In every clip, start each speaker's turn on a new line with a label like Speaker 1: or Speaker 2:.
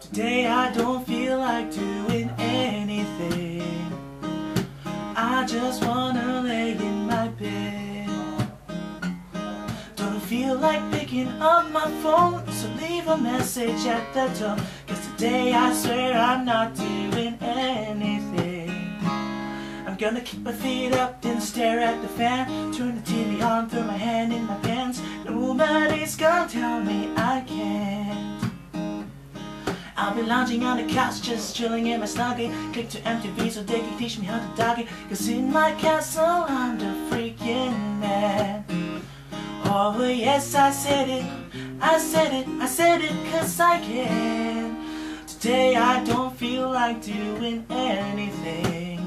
Speaker 1: Today I don't feel like doing anything. I just wanna lay in my bed. Don't feel like picking up my phone, so leave a message at the tone. Cause today I swear I'm not doing anything. I'm gonna keep my feet up, then stare at the fan. Turn the TV on, throw my hand in my pants. Nobody's gonna tell me I can't. I'll be lounging on the couch, just chilling in my snuggie. Click to MTV so they can teach me how to doggy. Cause in my castle, I'm the freaking man. Oh, yes, I said it. I said it. I said it cause I can. Today I don't feel like doing anything.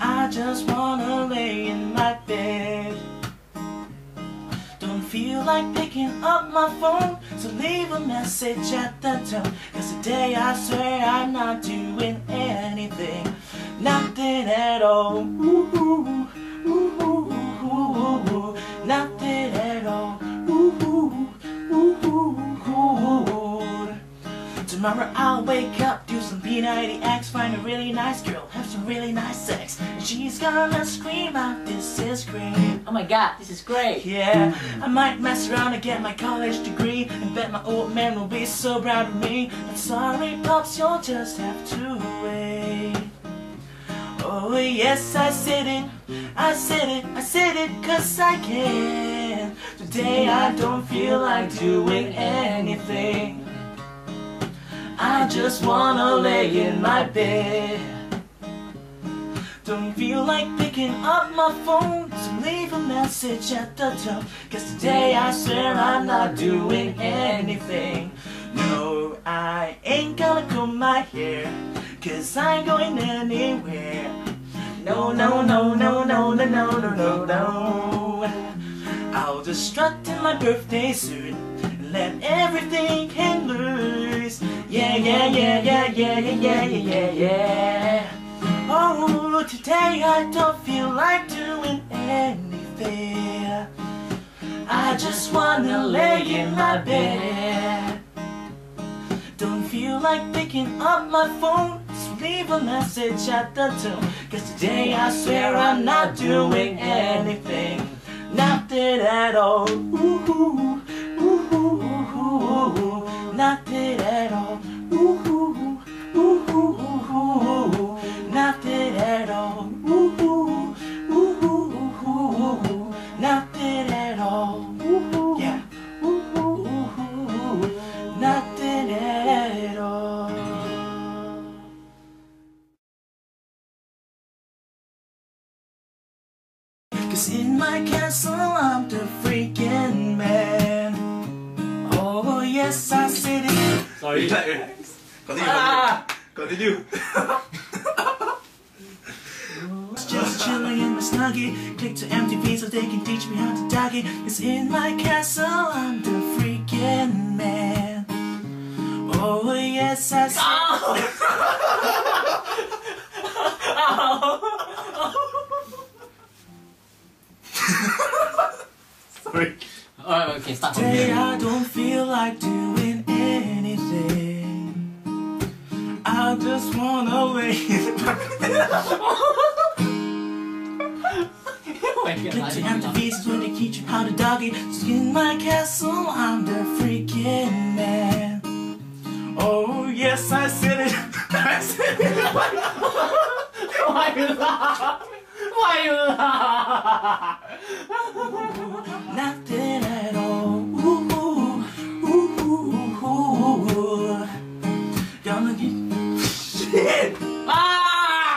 Speaker 1: I just wanna lay in my bed. Feel like picking up my phone, so leave a message at the tone. Cause today I swear I'm not doing anything, nothing at all. Ooh, ooh, ooh, ooh, ooh, ooh, nothing at all. Ooh, ooh, ooh, ooh, ooh. Tomorrow I'll wake up, do some P90X, find a really nice girl, have some really nice sex. She's gonna scream out, this is great.
Speaker 2: Oh my god, this is great.
Speaker 1: Yeah, I might mess around and get my college degree And bet my old man will be so proud of me. But sorry pops, you'll just have to wait. Oh yes, I said it, I said it, I said it cause I can. Today I don't feel like doing anything. I just wanna lay in my bed don't feel like picking up my phone So leave a message at the tone Cause today I swear I'm not doing anything. No, I ain't gonna comb my hair Cause I ain't going anywhere. No, no, no, no, no, no, no, no, no, no. I'll just strut in my birthday suit let everything hang loose. Yeah, yeah, yeah, yeah, yeah, yeah, yeah, yeah, yeah Oh, today I don't feel like doing anything. I just wanna lay in my bed. Don't feel like picking up my phone. Leave a message at the tone. Cause today I swear I'm not doing anything. Nothing at all. Ooh, ooh, ooh, ooh, ooh, ooh. Nothing at all. Ooh, ooh, ooh, ooh, ooh. Cause in my castle I'm the freaking man. Oh yes, I said it.
Speaker 2: Sorry.
Speaker 3: Continue,
Speaker 2: Ah!
Speaker 3: continue.
Speaker 1: Just chilling in my snuggie. Click to MTV so they can teach me how to doggy. Cause in my castle I'm the freaking man. Oh yes, I said
Speaker 3: Sorry.
Speaker 2: Oh, okay, start from
Speaker 1: Today. I don't feel like doing anything. I just wanna lay in my
Speaker 2: Oh my god,
Speaker 1: Click to
Speaker 2: didn't
Speaker 1: when they teach you how to doggy. So in my castle, I'm the freaking man. Oh yes, I said it. I said it.
Speaker 2: Why you laugh? Why you laugh? Ah!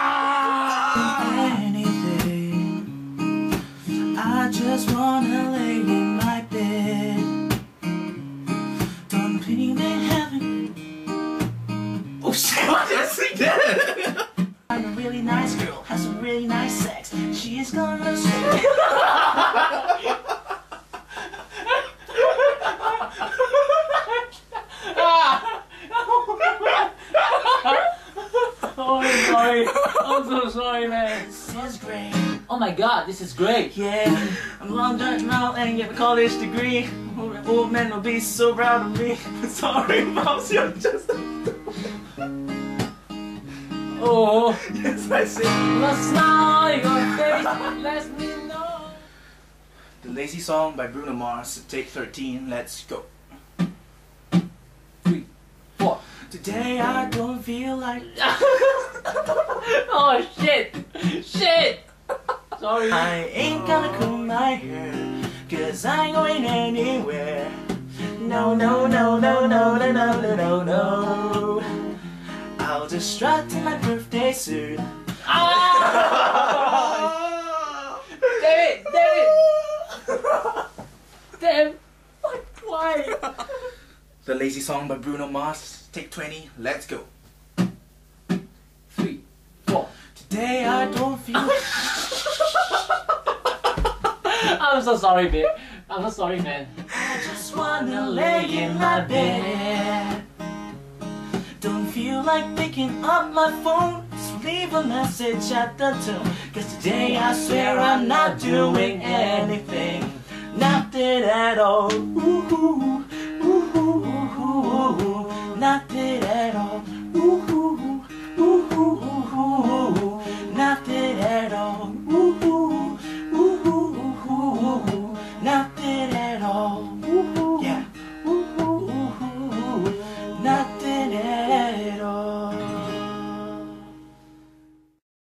Speaker 1: Anything. I just wanna lay in my bed. Don't pity me heaven. Oh shit!
Speaker 3: Is did?
Speaker 1: I'm a really nice girl, has some really nice sex. She's gonna
Speaker 2: I'm so sorry, man.
Speaker 1: This is great.
Speaker 2: Oh my god, this is great.
Speaker 1: Yeah, I'm long done now and get a college degree. Old man will be so proud of me. Sorry, mouse, you're just.
Speaker 2: Oh,
Speaker 1: yes, I see.
Speaker 2: the smile your face lets me know.
Speaker 1: The Lazy Song by Bruno Mars, take 13, let's go.
Speaker 2: Three, four.
Speaker 1: Today I don't feel like.
Speaker 2: oh shit! Shit! Sorry.
Speaker 1: I ain't gonna comb my hair, cause I ain't going anywhere. No, no, no, no, no, no, no, no, no, no. I'll just strut in my birthday suit.
Speaker 2: Ah! Damn it! Damn it! Damn! What? Why?
Speaker 1: The Lazy Song by Bruno Mars, take 20, let's go. Today I don't feel.
Speaker 2: I'm so sorry, babe. I'm so sorry, man.
Speaker 1: I just wanna lay in my bed. Don't feel like picking up my phone. Just leave a message at the tone. Cause today I swear I'm not doing anything. Nothing at all. Ooh, ooh, ooh, ooh, ooh, ooh. Nothing at all.